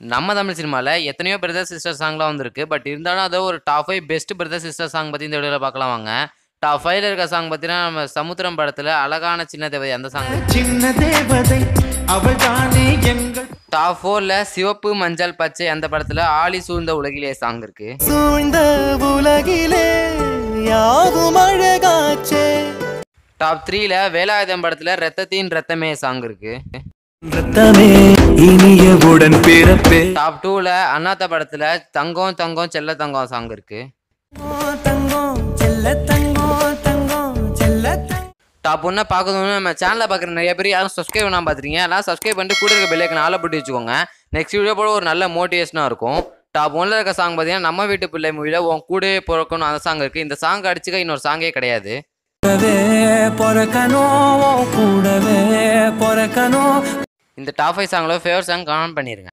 நம்ம தமிழ் சினிமாவில் எத்தனையோ பிரதர் சிஸ்டர் சாங்லாம் வந்திருக்கு. பட் இருந்தாலும் அதை ஒரு top five best brother sister song பற்றி இந்த வீடியோவில் பார்க்கலாம் வாங்க. டாப் ஃபைவ்ல இருக்க சாங் பார்த்தீங்கன்னா நம்ம சமுத்திரம் படத்தில் அழகான சின்ன தேவதை அந்த சாங் சின்ன தேவதை அவள் தானே எங்கள் டாப் ஃபோரில் சிவப்பு மஞ்சள் பச்சை அந்த படத்தில் ஆளி சூழ்ந்த உலகிலே சாங் இருக்கு. சூழ்ந்த உலகிலே யாவும் அழகாச்சே. டாப் த்ரீல வேலாயுதம் படத்தில் ரத்தத்தின் ரத்தமே சாங் இருக்கு. ரத்தமே இனிய உடன் பிறப்பே டாப் டூவில் அண்ணாத்த படத்தில் தங்கம் தங்கம் செல்ல தங்கம் சாங் இருக்கு. டாப் ஒன்றை பார்க்கணும்னு நம்ம சேனலில் பார்க்குற நிறைய பேர் யாரும் சப்ஸ்கிரைப் பண்ணாம பார்த்துருக்கீங்க. எல்லாம் சப்ஸ்கிரைப் பண்ணிட்டு கூட இருக்க பெல்லைக்கன் ஆளை போட்டு வச்சுக்கோங்க. நெக்ஸ்ட் வீடியோ போல ஒரு நல்ல மோட்டிவேஷனாக இருக்கும். டாப் ஒன்ல இருக்க சாங் பார்த்தீங்கன்னா நம்ம வீட்டு பிள்ளை மூவியில் உன் கூடவே பிறக்கணும் அந்த சாங் இருக்குது இந்த சாங் அடிச்சுக்க இன்னொரு சாங்கே கிடையாது. கூடவே பொறக்கணும் கூடவே பொறக்கணும். இந்த டாப் ஃபைவ் சாங்கில் ஃபேவர் சாங் காமெண்ட் பண்ணிடுங்க